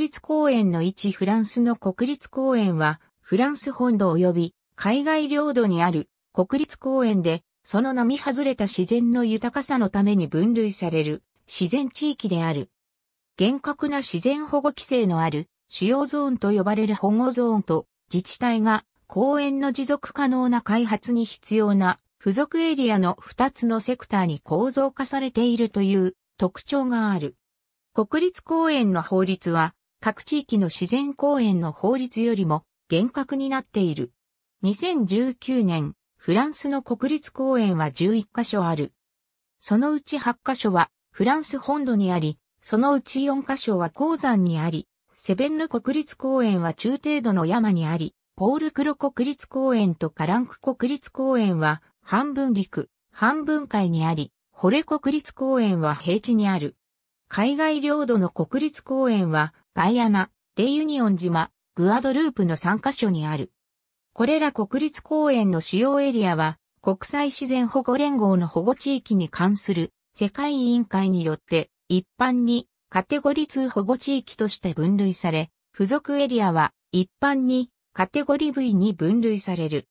立公園の位置フランスの国立公園は、フランス本土及び海外領土にある国立公園で、その並外れた自然の豊かさのために分類される自然地域である。厳格な自然保護規制のある主要ゾーンと呼ばれる保護ゾーンと自治体が公園の持続可能な開発に必要な付属エリアの2つのセクターに構造化されているという特徴がある。国立公園の法律は各地域の自然公園の法律よりも厳格になっている。2019年、フランスの国立公園は11カ所ある。そのうち8カ所はフランス本土にあり、そのうち4カ所は鉱山にあり、セベンヌ国立公園は中程度の山にあり、ポールクロ国立公園とカランク国立公園は半分陸、半分海にあり、ホレ国立公園は平地にある。海外領土の国立公園は、ガイアナ、レユニオン島、グアドループの3カ所にある。これら国立公園の主要エリアは、国際自然保護連合の保護地域に関する世界委員会によって一般にカテゴリ2保護地域として分類され、付属エリアは一般にカテゴリー V に分類される。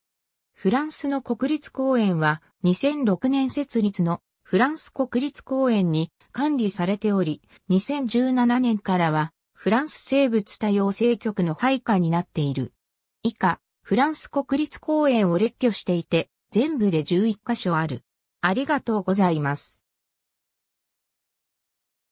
フランスの国立公園は2006年設立のフランス国立公園に管理されており、2017年からはフランス生物多様性局の配下になっている。以下、フランス国立公園を列挙していて、全部で11カ所ある。ありがとうございます。